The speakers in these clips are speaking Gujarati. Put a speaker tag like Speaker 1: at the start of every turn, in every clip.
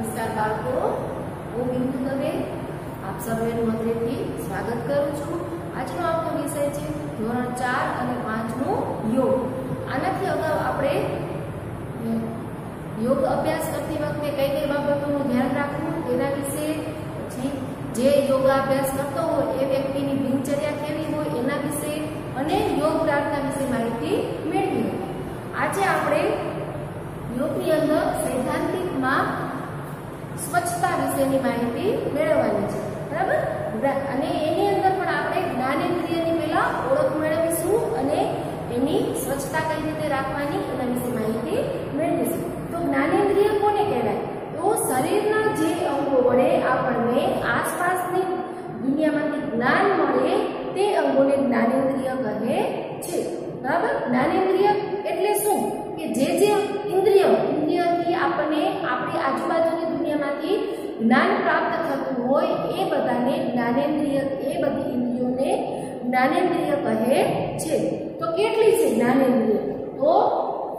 Speaker 1: નમસ્કાર બાળકો. હું બિંદુ દવે. આપ સર્વેનું હૃદયથી સ્વાગત કરું છું. આજનો આપણો વિષય છે ધોરણ ચાર અને પાંચનો યોગ. આનાથી અગાઉ આપણે યોગ અભ્યાસ કરતી વખતે કઈ કઈ બાબતોનું ધ્યાન રાખવું તેના વિશે પછી જે યોગાભ્યાસ કરતો હોય, એ વ્યક્તિની દિનચર્યા કેવી હોય, એના વિશે અને યોગ પ્રાર્થના વિશે માહિતી મેળવી. આજે આપણે યોગની અંદર સૈદ્ધાંતિકમાં સ્વચ્છતા વિશેની માહિતી મેળવવાની છે. બરાબર? અને એની અંદર પણ આપણે જ્ઞાનેન્દ્રિયની પહેલા ઓળખ મેળવીશું અને એની સ્વચ્છતા કઈ રીતે રાખવાની એના વિશે માહિતી મેળવીશું. તો જ્ઞાનેન્દ્રિય કોને કહેવાય? તો શરીરના જે અંગો વડે આપણને આસપાસની દુનિયામાંથી જ્ઞાન મળે તે અંગોને જ્ઞાનેન્દ્રિય કહે છે. બરાબર? જ્ઞાનેન્દ્રિય એટલે શું? કે જે જે ઇન્દ્રિય, ઇન્દ્રિયથી આપણને આપણી આજુબાજુની દુનિયામાંથી જ્ઞાન પ્રાપ્ત થતું હોય એ બધાને જ્ઞાનેન્દ્રિય, એ બધી ઇન્દ્રિયોને જ્ઞાનેન્દ્રિય કહે છે. તો કેટલી છે જ્ઞાનેન્દ્રિય? તો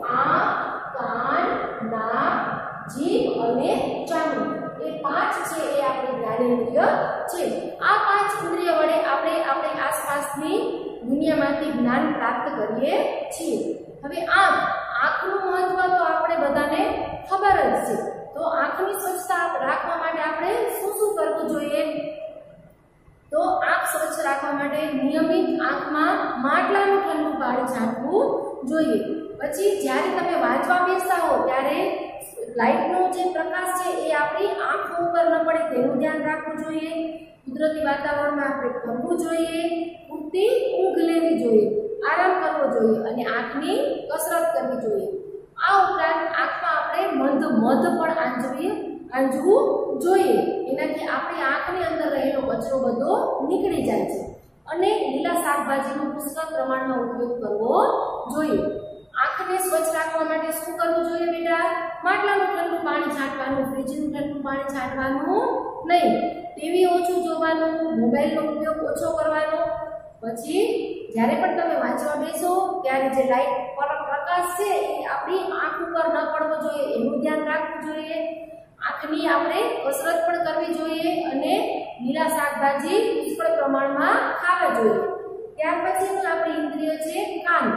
Speaker 1: આંખ કાન, નાક, જીભ અને ચામડી. એ પાંચ છે એ આપણી જ્ઞાનેન્દ્રિય છે. આ પાંચ ઇન્દ્રિય વડે આપણે આપણી આસપાસની દુનિયામાંથી જ્ઞાન પ્રાપ્ત કરીએ છીએ. હવે આંખ, આંખનું મહત્વ તો આપણે બધાને ખબર જ છે. તો આંખની સ્વચ્છતા રાખવા માટે આપણે શું શું કરવું જોઈએ? તો આંખ સ્વચ્છ રાખવા માટે નિયમિત આંખમાં માટલાનું ઠંડુ પાણી છાંટવું જોઈએ. પછી જ્યારે તમે વાંચવા બેસતા હો, ત્યારે લાઇટનો જે પ્રકાશ છે એ આપણી આંખ ઉપર ન પડે તેનું ધ્યાન રાખવું જોઈએ. કુદરતી વાતાવરણમાં આપણે ફરવું જોઈએ પૂરતી ઊંઘ લેવી જોઈએ, આરામ કરવો જોઈએ અને આંખની કસરત કરવી જોઈએ. આ ઉપરાંત આંખમાં આપણે મંદ મધ પણ આંજવીએ આંજવું જોઈએ. એનાથી આપણી આંખની અંદર રહેલો કચરો બધો નીકળી જાય છે. અને લીલા શાકભાજીનો પુષ્કળ પ્રમાણમાં ઉપયોગ કરવો જોઈએ. આંખને સ્વચ્છ રાખવા માટે શું કરવું જોઈએ બેટા? માટલાનું ઠંડુ પાણી છાંટવાનું, ફ્રીજનું ઠંડુ પાણી છાંટવાનું નહીં. ટીવી ઓછું જોવાનું, મોબાઈલનો ઉપયોગ ઓછો કરવાનો. પછી જ્યારે પણ તમે વાંચવા બેસો, ત્યારે જે લાઈટ પર ઉપર ન પડવો જોઈએ, એનું ધ્યાન રાખવું જોઈએ. આંખની આપણે કસરત પણ કરવી જોઈએ અને લીલા શાકભાજી પુષ્કળ પ્રમાણમાં ખાવા જોઈએ. ત્યાર પછીનું આપણી ઇન્દ્રિય છે કાન.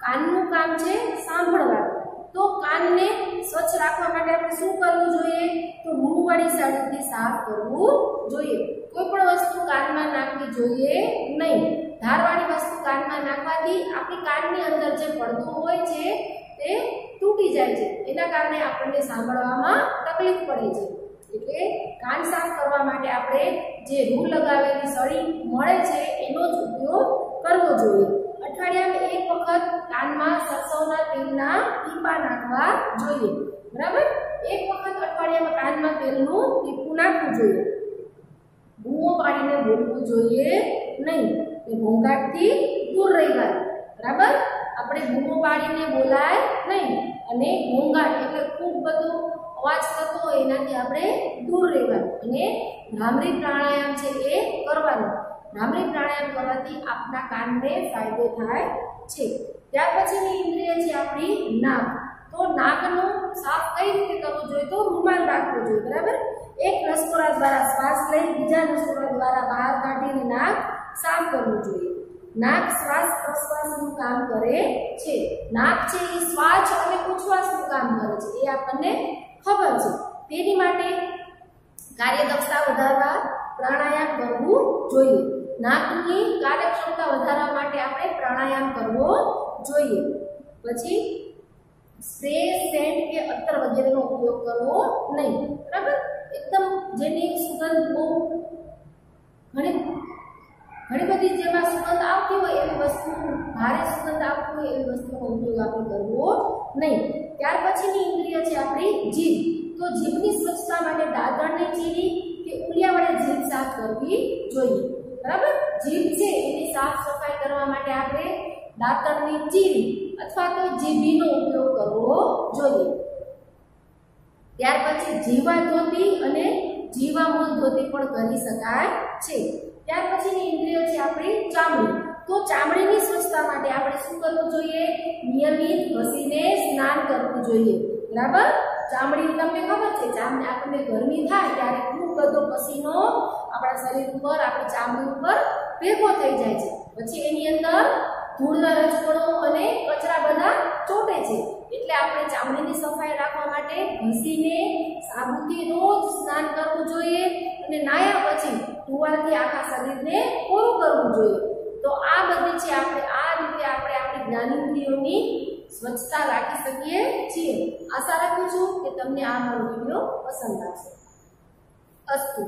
Speaker 1: કાનનું કામ છે સાંભળવાનું. તો કાનને સ્વચ્છ રાખવા માટે આપણે શું કરવું જોઈએ? તો મૂળવાળી સાડીથી સાફ કરવું જોઈએ. કોઈ પણ વસ્તુ કાનમાં નાખવી જોઈએ નહીં. ધારવાળી વસ્તુ કાનમાં નાખવાથી આપણી કાનની અંદર જે પડતું હોય છે તે તૂટી જાય છે. એના કારણે આપણને સાંભળવામાં તકલીફ પડે છે. એટલે કાન સાફ કરવા માટે આપણે જે રૂ લગાવેલી સળી મળે છે, એનો જ ઉપયોગ કરવો જોઈએ. અઠવાડિયામાં એક વખત કાનમાં સરસવના તેલના ટીપા નાખવા જોઈએ. બરાબર? એક વખત અઠવાડિયામાં કાનમાં તેલનું ટીપું નાખવું જોઈએ. ભૂવો પાડીને બોલવું જોઈએ નહીં. એ ઘોંઘાટથી દૂર રહેવાનું બરાબર? આપણે બૂમો પાડીને બોલાય નહીં. અને ઘોંઘાટ એટલે ખૂબ બધો અવાજ થતો હોય એનાથી આપણે દૂર રહેવાનું. અને ભ્રામરી પ્રાણાયામ છે એ કરવાનું. ભ્રામરી પ્રાણાયામ કરવાથી આપણા કાનને ફાયદો થાય છે. ત્યાર પછીની ઇન્દ્રિય છે આપણી નાક. તો નાકનો સાફ કઈ રીતે કરવો જોઈએ તો રૂમાલ રાખવો જોઈએ, બરાબર? એક નસકોરા દ્વારા શ્વાસ લઈ બીજા નસકોરા દ્વારા બહાર કાઢીને નાક સાફ કરવું જોઈએ. નાક શ્વાસ પ્રશ્વાસનું કામ કરે છે. નાક છે એ શ્વાસ અને ઉચ્છ્વાસનું કામ કરે છે. એ આપણને ખબર છે. તેની માટે કાર્યદક્ષતા વધારવા પ્રાણાયામ કરવું જોઈએ. નાકની કાર્યક્ષમતા વધારવા માટે આપણે પ્રાણાયામ કરવો જોઈએ. પછી સ્પ્રે સેન્ટ કે અત્તર વગેરેનો ઉપયોગ કરવો નહીં. બરાબર? એકદમ જેની સુગંધ બહુ ઘણી ઘણી બધી જેમાં સુગંધ આવતી હોય એવી વસ્તુ ભારે સુગંધ આવતી હોય એવી વસ્તુનો ઉપયોગ આપણે કરવો નહીં. ત્યાર પછીની ઇન્દ્રિય છે આપણી જીભ. તો જીભની સ્વચ્છતા માટે દાંતણને ચીરી કે ઉલિયા વડે જીભ સાફ કરવી જોઈએ. બરાબર? જીભ છે એની સાફ સફાઈ કરવા માટે આપણે દાંતણની ચીરી અથવા તો જીભીનો ઉપયોગ કરવો જોઈએ. ત્યાર પછી જીવા ધોતી અને જીવામૂલ ધોતી પણ કરી શકાય છે. ત્યાર પછીની ઇન્દ્રિય છે આપણી ચામડી. તો ચામડીની સ્વચ્છતા માટે આપણે શું કરવું જોઈએ? નિયમિત ઘસીને સ્નાન કરવું જોઈએ. બરાબર? ચામડી તમને ખબર છે, ચામડી આપણને ગરમી થાય ત્યારે ખૂબ બધો પસીનો આપણા શરીર ઉપર, આપણી ચામડી ઉપર ભેગો થઈ જાય છે. પછી એની અંદર ધૂળના રજકણો અને કચરા બધા ચોટે છે. એટલે આપણે ચામડીની સફાઈ રાખવા માટે ઘસીને સાબુથી રોજ સ્નાન કરવું જોઈએ અને નાયા પછી આખા શરીરને કોરું કરવું જોઈએ. તો આ બધી છે આપણે, આ રીતે આપણે આપણી જ્ઞાનેન્દ્રિયોની સ્વચ્છતા રાખી શકીએ છીએ. આશા રાખું છું કે તમને આ મારો વીડિયો પસંદ આવશે. અસ્તુ.